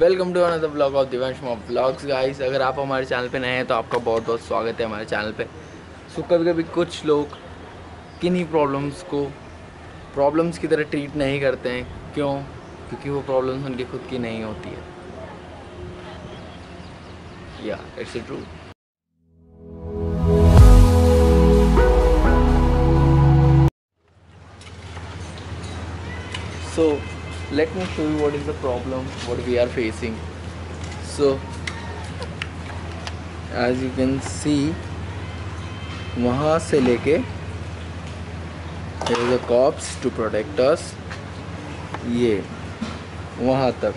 Welcome to another blog of Divansh mauve blogs guys अगर आप हमारे चैनल पे नए हैं तो आपका बहुत बहुत स्वागत है हमारे चैनल पे। सो so, कभी कभी कुछ लोग किन्हीं प्रॉब्लम्स को प्रॉब्लम्स की तरह ट्रीट नहीं करते हैं। क्यों? क्योंकि वो प्रॉब्लम्स उनकी खुद की नहीं होती है। या it's true so let me show you what is the problem, what we are facing. So, as you can see, वहाँ से लेके there is a cops to protect us. ये, वहाँ तक.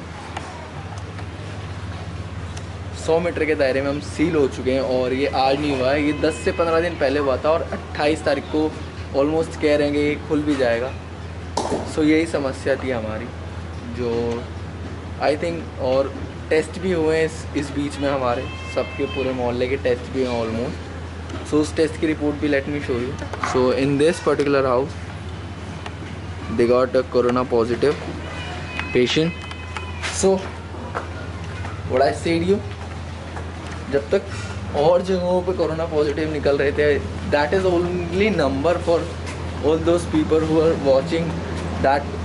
100 मीटर के दायरे में हम सील हो चुके हैं और ये आज नहीं हुआ है, ये 10 से 15 दिन पहले हुआ था और 28 तारीख को ऑलमोस्ट कह रहे हैं कि ये खुल भी जाएगा. सो यही समस्या थी हमारी. जो आई थिंक और टेस्ट भी हुए हैं इस इस बीच में हमारे, सबके पूरे मोहल्ले के टेस्ट भी हैं ऑलमोस्ट सो उस टेस्ट की रिपोर्ट भी let me show you so in this particular house they got a corona positive patient so said you जब तक और जगहों पे कोरोना पॉजिटिव निकल रहे थे that is only number for all those people who are watching that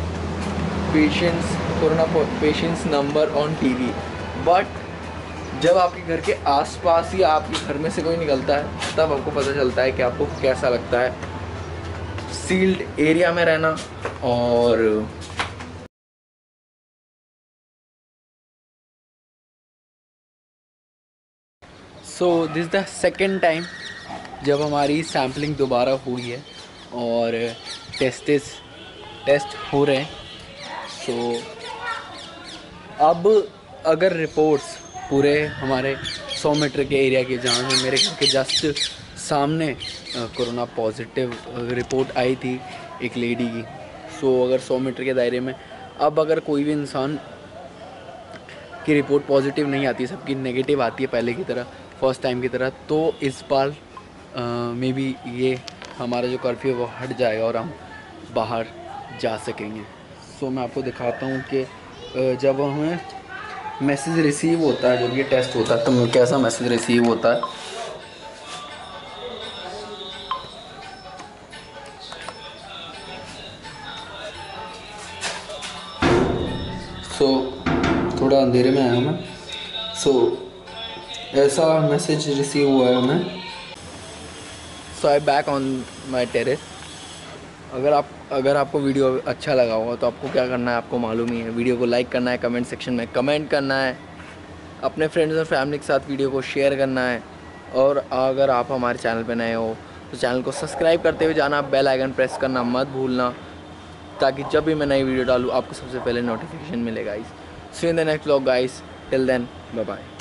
patients corona patients number on TV but जब आपके घर के आसपास ही आपके घर में से कोई निकलता है, तब आपको पता चलता है कि आपको कैसा लगता है। सील्ड एरिया में रहना और so this the second time जब हमारी सैम्पलिंग दोबारा हुई है और टेस्टेस टेस्ट हो रहे हैं। सो so, अब अगर रिपोर्ट्स पूरे हमारे 100 मीटर के एरिया के जहाँ में मेरे घर के जस्ट सामने कोरोना पॉजिटिव रिपोर्ट आई थी एक लेडी की। सो so, अगर 100 मीटर के दायरे में अब अगर कोई भी इंसान की रिपोर्ट पॉजिटिव नहीं आती सबकी नेगेटिव आती है पहले की तरह फ़र्स्ट टाइम की तरह तो इस बार मे बी ये हमारा जो कर्फ्यू है वो हट जाएगा और हम बाहर जा सकेंगे। सो मैं आपको दिखाता हूँ कि जब हमें मैसेज रिसीव होता है जब ये टेस्ट होता है तो कैसा मैसेज रिसीव होता है? सो so, थोड़ा अंधेरे में आया मैं। सो so, ऐसा मैसेज रिसीव हुआ है हमें। So I back on my terrace अगर आप, अगर आपको वीडियो अच्छा लगा होगा तो आपको क्या करना है, आपको मालूम ही है। वीडियो को लाइक करना है कमेंट सेक्शन में कमेंट करना है। अपने फ्रेंड्स और फैमिली के साथ वीडियो को शेयर करना है। और अगर आप हमारे चैनल पर नए हो तो चैनल को सब्सक्राइब करते हुए जाना बेल आइकन प्रेस करना मत भूलना, ताकि जब भी मैं नई वीडियो डालूँ, आपको सबसे पहले नोटिफिकेशन मिलेगा। इस see in the next blog guys till then bye bye